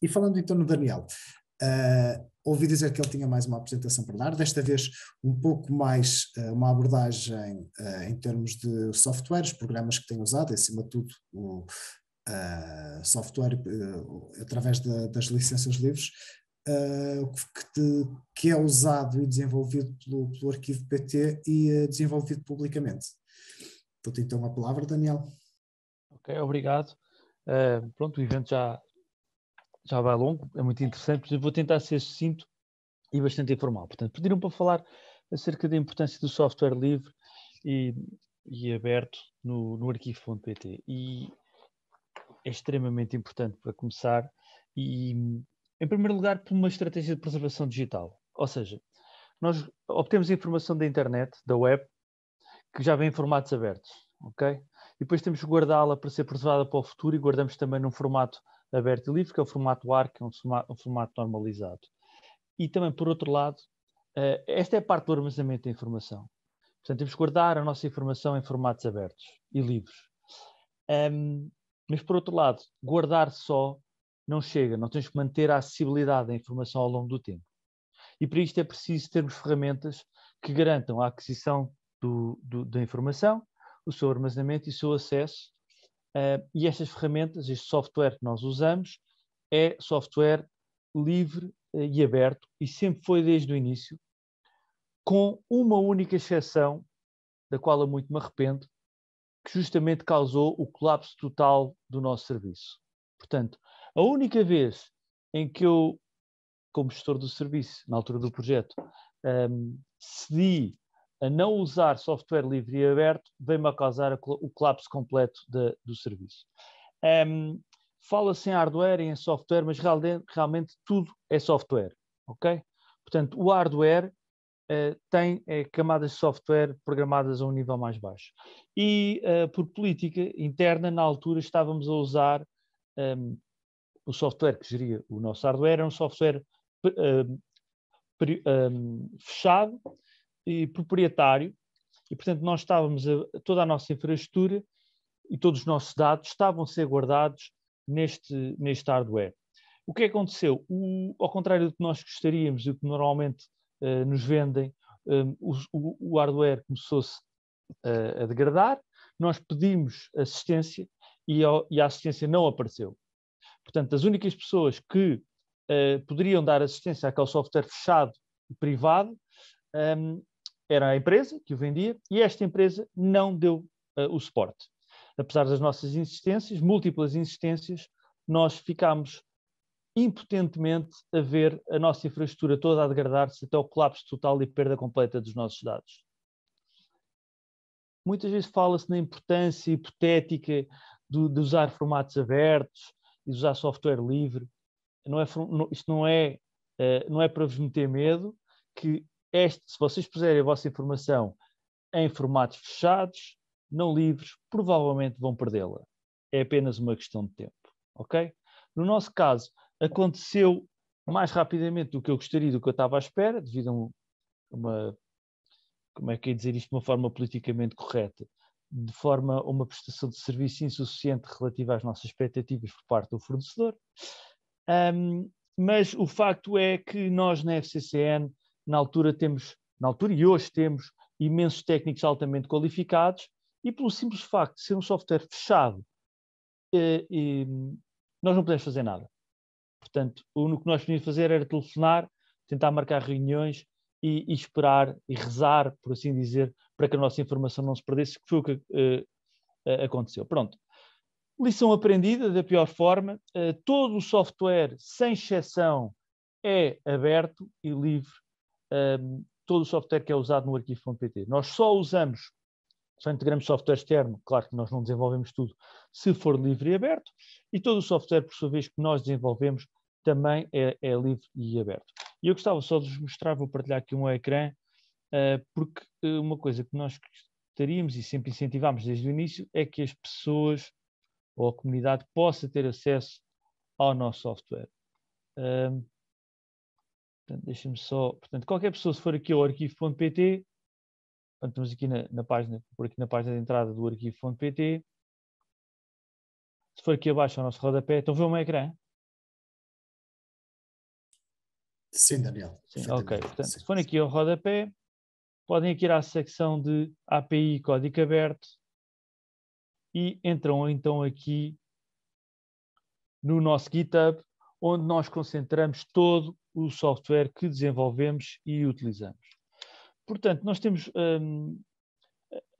E falando então no Daniel, uh, ouvi dizer que ele tinha mais uma apresentação para dar, desta vez um pouco mais uh, uma abordagem uh, em termos de softwares, programas que tem usado, acima de tudo o software através de, das licenças livres, que, te, que, é usado e desenvolvido pelo, pelo arquivo PT e desenvolvido publicamente. Dou-te então a palavra, Daniel. Ok, obrigado. pronto, o evento já, já vai longo, é muito interessante, eu vou tentar ser sucinto e bastante informal. Portanto, pediram para falar acerca da importância do software livre e, e aberto no, no arquivo.pt. E é extremamente importante para começar e, em primeiro lugar, por uma estratégia de preservação digital. Ou seja, nós obtemos informação da internet, da web, que já vem em formatos abertos, ok? E depois temos que guardá-la para ser preservada para o futuro e guardamos também num formato aberto e livre, que é o formato ARC, que é um formato, um formato normalizado. E também, por outro lado, uh, esta é a parte do armazenamento da informação. Portanto, temos que guardar a nossa informação em formatos abertos e livres. Um, mas, por outro lado, guardar só não chega, não temos que manter a acessibilidade da informação ao longo do tempo. E para isto é preciso termos ferramentas que garantam a aquisição do, do, da informação, o seu armazenamento e o seu acesso Uh, e estas ferramentas, este software que nós usamos, é software livre uh, e aberto e sempre foi desde o início, com uma única exceção, da qual eu muito me arrependo, que justamente causou o colapso total do nosso serviço. Portanto, a única vez em que eu, como gestor do serviço, na altura do projeto, um, cedi a não usar software livre e aberto veio-me a causar o colapso completo de, do serviço. Um, Fala-se em hardware e em software, mas realmente, realmente, tudo é software, ok? Portanto, o hardware uh, tem é, camadas de software programadas a um nível mais baixo. E uh, por política interna, na altura, estávamos a usar um, o software que geria o nosso hardware, era um software uh, fechado, e proprietário, e portanto nós estávamos, a, toda a nossa infraestrutura e todos os nossos dados estavam a ser guardados neste, neste hardware. O que aconteceu? O, ao contrário do que nós gostaríamos e o que normalmente uh, nos vendem, um, o, o, hardware começou-se uh, a degradar, nós pedimos assistência e, e, a assistência não apareceu. Portanto, as únicas pessoas que uh, poderiam dar assistência àquele software fechado e privado um, era a empresa que o vendia e esta empresa não deu uh, o suporte. Apesar das nossas insistências, múltiplas insistências, nós ficámos impotentemente a ver a nossa infraestrutura toda a degradar-se até o colapso total e perda completa dos nossos dados. Muitas vezes fala-se na importância hipotética de, de, usar formatos abertos e usar software livre. Não é, isto não é, uh, não é para vos meter medo, que este, se vocês puserem a vossa informação em formatos fechados, não livres, provavelmente vão perdê-la. É apenas uma questão de tempo, ok? No nosso caso, aconteceu mais rapidamente do que eu gostaria, do que eu estava à espera, devido a um, uma, como é que é dizer isto de uma forma politicamente correta, de forma a uma prestação de serviço insuficiente relativa às nossas expectativas por parte do fornecedor. Um, mas o facto é que nós na FCCN na altura temos, na altura e hoje temos imensos técnicos altamente qualificados e pelo simples facto de ser um software fechado, eh, nós não podemos fazer nada. Portanto, o que nós podíamos fazer era telefonar, tentar marcar reuniões e, e, esperar e rezar, por assim dizer, para que a nossa informação não se perdesse, que foi o que uh, aconteceu. Pronto. Lição aprendida da pior forma: uh, todo o software, sem exceção, é aberto e livre todo o software que é usado no arquivo.pt. Nós só usamos, só integramos software externo, claro que nós não desenvolvemos tudo, se for livre e aberto, e todo o software, por sua vez, que nós desenvolvemos também é, é livre e aberto. E eu gostava só de vos mostrar, vou partilhar aqui um ecrã, uh, porque uh, uma coisa que nós gostaríamos e sempre incentivamos desde o início é que as pessoas ou a comunidade possa ter acesso ao nosso software. Portanto, deixa-me só. Portanto, qualquer pessoa, se for aqui ao arquivo.pt, estamos aqui na, na, página, por aqui na página de entrada do arquivo.pt. Se for aqui abaixo ao nosso rodapé, estão a ver o meu ecrã? Sim, Daniel. Sim, ok. Portanto, sim. se forem aqui ao rodapé, podem aqui ir à secção de API código aberto e entram então aqui no nosso GitHub, onde nós concentramos todo o software que desenvolvemos e utilizamos. Portanto, nós temos, hum,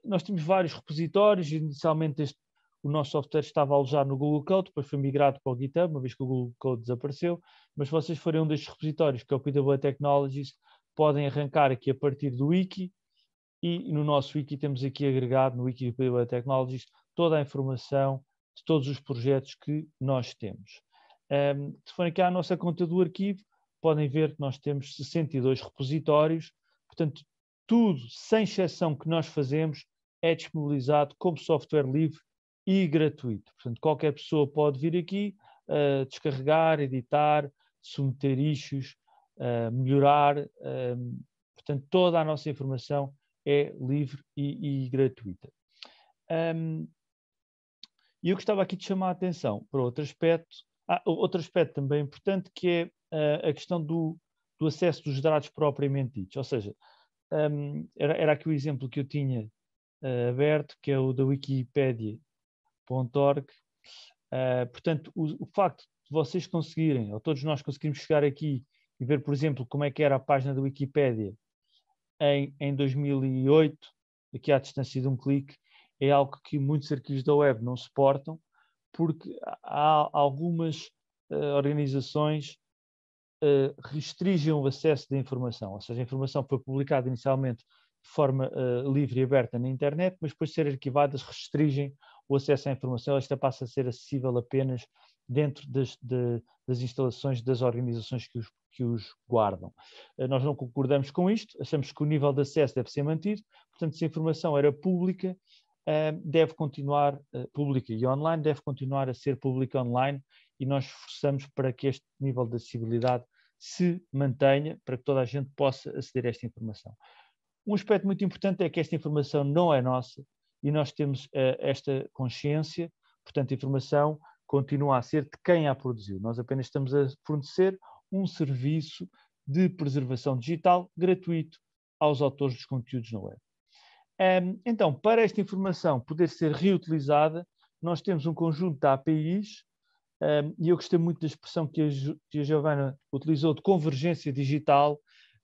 nós temos vários repositórios, inicialmente este, o nosso software estava alojado no Google Code, depois foi migrado para o GitHub, uma vez que o Google Code desapareceu, mas se vocês forem um destes repositórios, que é o PWA Technologies, podem arrancar aqui a partir do Wiki, e no nosso Wiki temos aqui agregado, no Wiki do PWA Technologies, toda a informação de todos os projetos que nós temos. Um, se forem aqui à nossa conta do arquivo, podem ver que nós temos 62 repositórios, portanto, tudo, sem exceção que nós fazemos, é disponibilizado como software livre e gratuito. Portanto, qualquer pessoa pode vir aqui, uh, descarregar, editar, submeter issues, uh, melhorar. Uh, portanto, toda a nossa informação é livre e, e gratuita. E eu gostava aqui de chamar a atenção para outro aspecto, ah, outro aspecto também importante, que é a questão do, do, acesso dos dados propriamente ditos. Ou seja, um, era, era aqui o exemplo que eu tinha uh, aberto, que é o da wikipedia.org. Uh, portanto, o, o, facto de vocês conseguirem, ou todos nós conseguirmos chegar aqui e ver, por exemplo, como é que era a página da Wikipédia em, em 2008, aqui à distância de um clique, é algo que muitos arquivos da web não suportam, porque há algumas uh, organizações uh, restringem o acesso da informação, ou seja, a informação foi publicada inicialmente de forma uh, livre e aberta na internet, mas depois de ser arquivadas restringem o acesso à informação, esta passa a ser acessível apenas dentro das, de, das instalações das organizações que os, que os guardam. Nós não concordamos com isto, achamos que o nível de acesso deve ser mantido, portanto, se a informação era pública, deve continuar, eh, pública e online, deve continuar a ser pública online e nós esforçamos para que este nível de acessibilidade se mantenha, para que toda a gente possa aceder a esta informação. Um aspecto muito importante é que esta informação não é nossa e nós temos uh, esta consciência, portanto, a informação continua a ser de quem a produziu. Nós apenas estamos a fornecer um serviço de preservação digital gratuito aos autores dos conteúdos na web. Um, então, para esta informação poder ser reutilizada, nós temos um conjunto de APIs, um, e eu gostei muito da expressão que a, que a Giovana utilizou de convergência digital,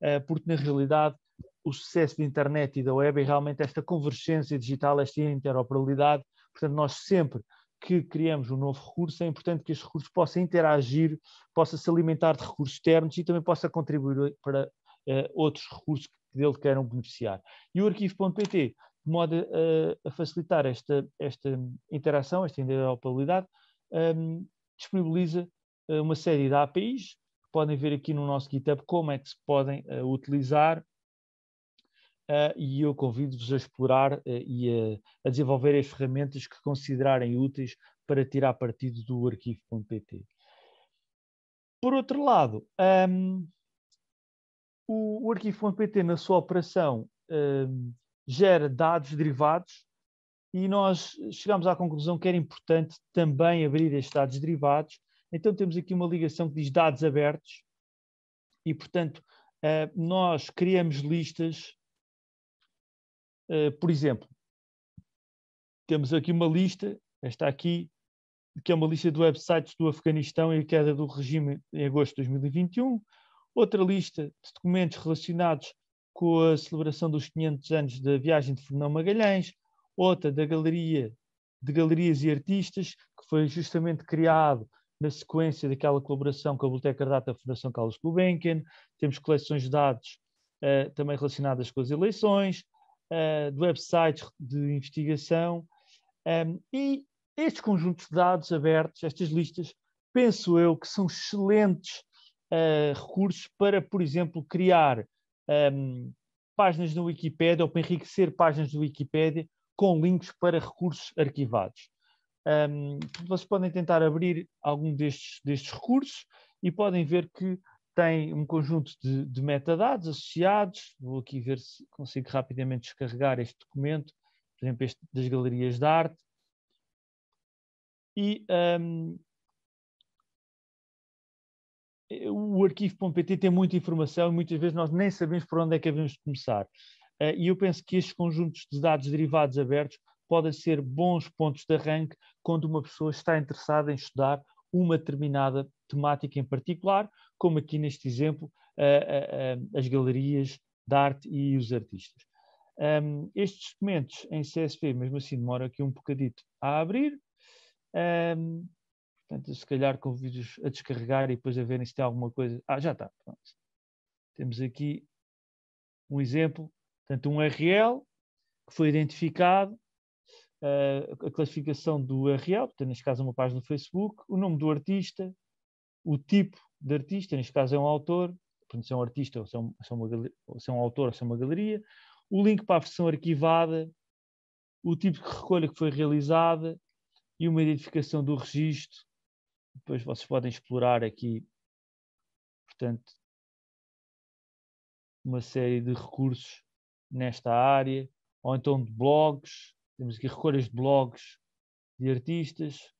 uh, porque na realidade o sucesso da internet e da web é realmente esta convergência digital, esta interoperabilidade. Portanto, nós sempre que criamos um novo recurso, é importante que este recurso possa interagir, possa se alimentar de recursos externos e também possa contribuir para uh, outros recursos que dele queiram beneficiar. E o arquivo.pt, de modo a, a, facilitar esta, esta interação, esta interoperabilidade, um, disponibiliza uh, uma série de APIs, podem ver aqui no nosso GitHub como é que se podem uh, utilizar Uh, e eu convido-vos a explorar uh, e a, a, desenvolver as ferramentas que considerarem úteis para tirar partido do arquivo.pt. Por outro lado, um, o, o arquivo.pt na sua operação um, gera dados derivados e nós chegamos à conclusão que era importante também abrir estes dados derivados. Então temos aqui uma ligação que diz dados abertos e, portanto, uh, nós criamos listas, uh, por exemplo, temos aqui uma lista, esta aqui, que é uma lista de websites do Afeganistão e a queda do regime em agosto de 2021 outra lista de documentos relacionados com a celebração dos 500 anos da viagem de Fernão Magalhães, outra da Galeria de Galerias e Artistas, que foi justamente criado na sequência daquela colaboração com a Biblioteca Data Fundação Carlos Gulbenkian. Temos coleções de dados uh, também relacionadas com as eleições, uh, de websites de investigação. Um, ehm, e estes conjuntos de dados abertos, estas listas, penso eu que são excelentes uh, recursos para, por exemplo, criar um, ehm, páginas no Wikipedia ou para enriquecer páginas do Wikipedia com links para recursos arquivados. Um, ehm, vocês podem tentar abrir algum destes, destes recursos e podem ver que tem um conjunto de, de, metadados associados. Vou aqui ver se consigo rapidamente descarregar este documento, por exemplo, este das galerias de arte. E um, ehm, o arquivo.pt tem muita informação e muitas vezes nós nem sabemos por onde é que devemos de começar. Uh, e eu penso que estes conjuntos de dados derivados abertos podem ser bons pontos de arranque quando uma pessoa está interessada em estudar uma determinada temática em particular, como aqui neste exemplo, uh, uh, as galerias de arte e os artistas. Um, estes documentos em CSV, mesmo assim, demoram aqui um bocadito a abrir. Um, portanto, se calhar convido-os a descarregar e depois a verem se tem alguma coisa. Ah, já está. Pronto. Temos aqui um exemplo, portanto, um URL que foi identificado, uh, a classificação do URL, portanto, neste caso uma página do Facebook, o nome do artista, o tipo de artista, neste caso é um autor, portanto, se é um artista ou se é um, se é uma, ou se é um autor ou se é uma galeria, o link para a versão arquivada, o tipo de recolha que foi realizada e uma identificação do registro. Depois vocês podem explorar aqui, portanto, uma série de recursos nesta área, ou então de blogs, temos aqui recolhas de blogs de artistas.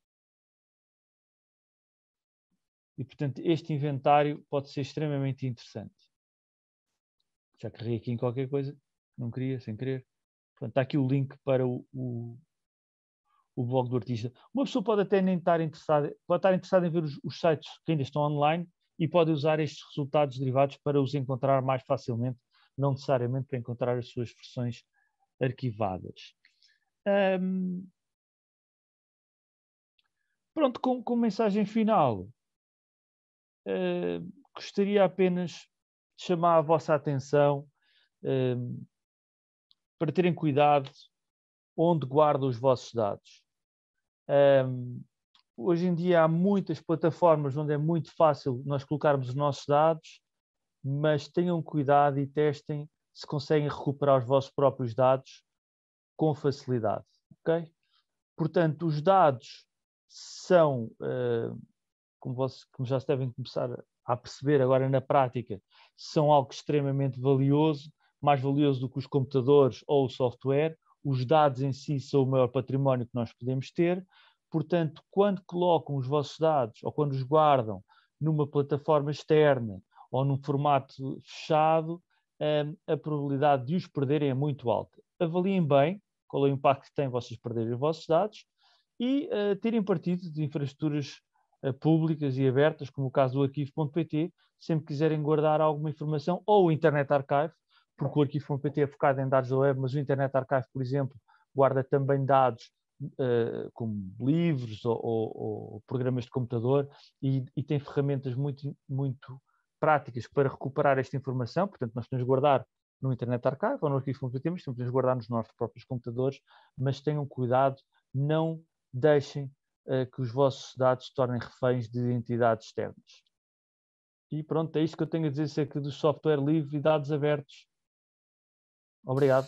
E, portanto, este inventário pode ser extremamente interessante. Já carreguei aqui em qualquer coisa não queria, sem querer. Portanto, está aqui o link para o, o, o, blog do artista. Uma pessoa pode até nem estar interessada, pode estar interessada em ver os, os sites que ainda estão online e pode usar estes resultados derivados para os encontrar mais facilmente, não necessariamente para encontrar as suas versões arquivadas. Um, pronto, com, com mensagem final, uh, gostaria apenas de chamar a vossa atenção para terem cuidado onde guardam os vossos dados. Um, hoje em dia há muitas plataformas onde é muito fácil nós colocarmos os nossos dados, mas tenham cuidado e testem se conseguem recuperar os vossos próprios dados com facilidade. ok? Portanto, os dados são, uh, como, vocês, como já se devem começar a perceber agora na prática, são algo extremamente valioso mais valioso do que os computadores ou o software. Os dados em si são o maior património que nós podemos ter. Portanto, quando colocam os vossos dados ou quando os guardam numa plataforma externa ou num formato fechado, hum, a probabilidade de os perderem é muito alta. Avaliem bem qual é o impacto que tem vocês perderem os vossos dados e uh, terem partido de infraestruturas uh, públicas e abertas, como o caso do arquivo.pt, sempre quiserem guardar alguma informação, ou o Internet Archive, porque o arquivo.pt é focado em dados da web, mas o Internet Archive, por exemplo, guarda também dados uh, como livros ou, ou, ou, programas de computador e, e, tem ferramentas muito, muito práticas para recuperar esta informação. Portanto, nós podemos guardar no Internet Archive ou no arquivo.pt, mas podemos guardar nos nossos próprios computadores, mas tenham cuidado, não deixem uh, que os vossos dados se tornem reféns de entidades externas. E pronto, é isto que eu tenho a dizer acerca do software livre e dados abertos Obrigado.